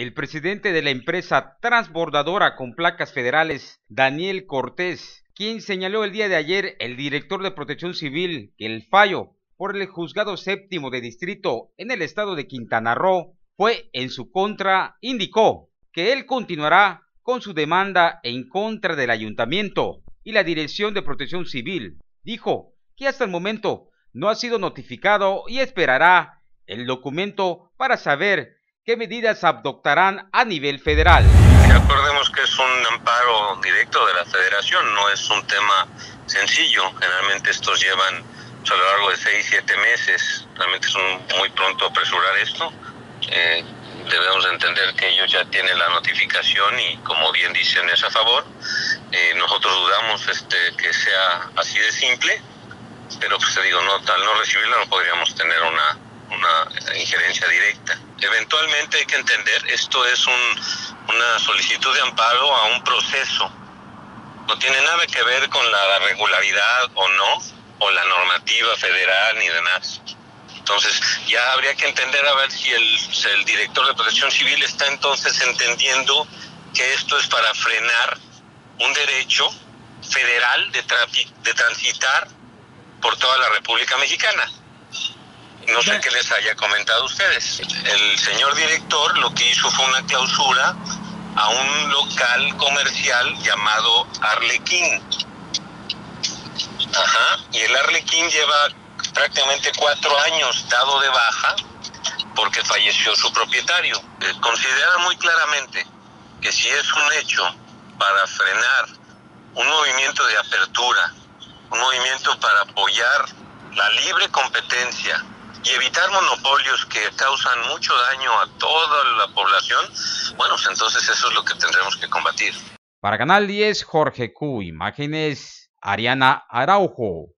El presidente de la empresa transbordadora con placas federales, Daniel Cortés, quien señaló el día de ayer el director de Protección Civil que el fallo por el juzgado séptimo de distrito en el estado de Quintana Roo fue en su contra, indicó que él continuará con su demanda en contra del ayuntamiento y la Dirección de Protección Civil. Dijo que hasta el momento no ha sido notificado y esperará el documento para saber qué medidas adoptarán a nivel federal. Recordemos que es un amparo directo de la federación, no es un tema sencillo. Generalmente estos llevan a lo largo de 6, 7 meses. Realmente es muy pronto apresurar esto. Eh, debemos entender que ellos ya tienen la notificación y como bien dicen es a favor. Eh, nosotros dudamos este, que sea así de simple, pero pues te digo, no, al no recibirla no podríamos tener una, una injerencia directa. Eventualmente hay que entender, esto es un, una solicitud de amparo a un proceso. No tiene nada que ver con la regularidad o no, o la normativa federal ni demás. Entonces ya habría que entender a ver si el, el director de protección civil está entonces entendiendo que esto es para frenar un derecho federal de, de transitar por toda la República Mexicana. No sé qué les haya comentado a ustedes. El señor director lo que hizo fue una clausura a un local comercial llamado Arlequín. Ajá. Y el Arlequín lleva prácticamente cuatro años dado de baja porque falleció su propietario. Eh, considera muy claramente que si es un hecho para frenar un movimiento de apertura, un movimiento para apoyar la libre competencia y evitar monopolios que causan mucho daño a toda la población, bueno, pues entonces eso es lo que tendremos que combatir. Para Canal 10, Jorge Q. Imágenes, Ariana Araujo.